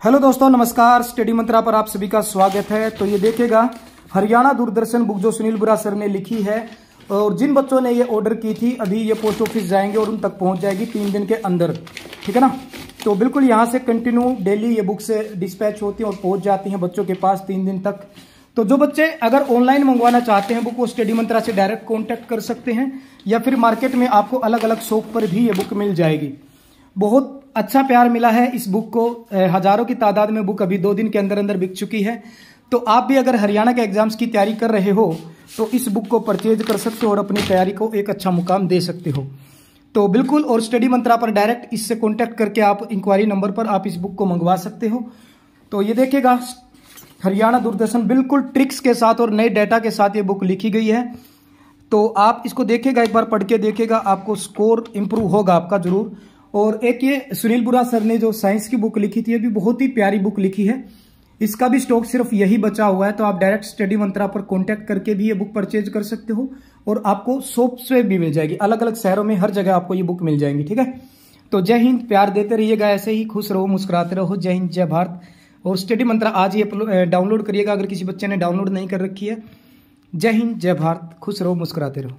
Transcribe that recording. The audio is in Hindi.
हेलो दोस्तों, नमस्कार। स्टडी मंत्रा पर आप सभी का स्वागत है। तो ये देखेगा हरियाणा दूरदर्शन बुक जो सुनील बुरा सर ने लिखी है, और जिन बच्चों ने ये ऑर्डर की थी, अभी ये पोस्ट ऑफ़िस जाएँगे और उन तक पहुँच जाएगी तीन दिन के अंदर। ठीक है ना? तो बिल्कुल यहाँ से कंटिन्यू डेली ये बुक से डिस्पैच होती है और पहुँच जाती हैं बच्चों के पास तीन दिन तक। तो जो बच्चे अगर ऑनलाइन मंगवाना चाहते हैं बुक वो स्टडी मंत्रा से डायरेक्ट कॉन्टेक्ट कर सकते हैं, या फिर मार्केट में आपको अलग अलग शॉप पर भी ये बुक मिल जाएगी। बहुत अच्छा प्यार मिला है इस बुक को। हज़ारों की तादाद में बुक अभी दो दिन के अंदर अंदर बिक चुकी है। तो आप भी अगर हरियाणा के एग्ज़ाम्स की तैयारी कर रहे हो तो इस बुक को परचेज कर सकते हो और अपनी तैयारी को एक अच्छा मुकाम दे सकते हो। तो बिल्कुल, और स्टडी मंत्रा पर डायरेक्ट इससे कॉन्टैक्ट करके आप इंक्वायरी नंबर पर आप इस बुक को मंगवा सकते हो। तो ये देखेगा हरियाणा दूरदर्शन बिल्कुल ट्रिक्स के साथ और नए डाटा के साथ ये बुक लिखी गई है। तो आप इसको देखेगा एक बार पढ़ के देखेगा आपको स्कोर इंप्रूव होगा आपका ज़रूर। और एक ये सुनील बुरा सर ने जो साइंस की बुक लिखी थी, ये भी बहुत ही प्यारी बुक लिखी है। इसका भी स्टॉक सिर्फ़ यही बचा हुआ है तो आप डायरेक्ट स्टडी मंत्रा पर कांटेक्ट करके भी ये बुक परचेज कर सकते हो और आपको सोप से भी मिल जाएगी। अलग अलग शहरों में हर जगह आपको ये बुक मिल जाएँगी, ठीक है? तो जय हिंद, प्यार देते रहिएगा, ऐसे ही खुश रहो, मुस्कुराते रहो। जय हिंद, जय भारत। और स्टडी मंत्रा आज ही डाउनलोड करिएगा, अगर किसी बच्चे ने डाउनलोड नहीं कर रखी है। जय हिंद, जय भारत। खुश रहो, मुस्कुराते रहो।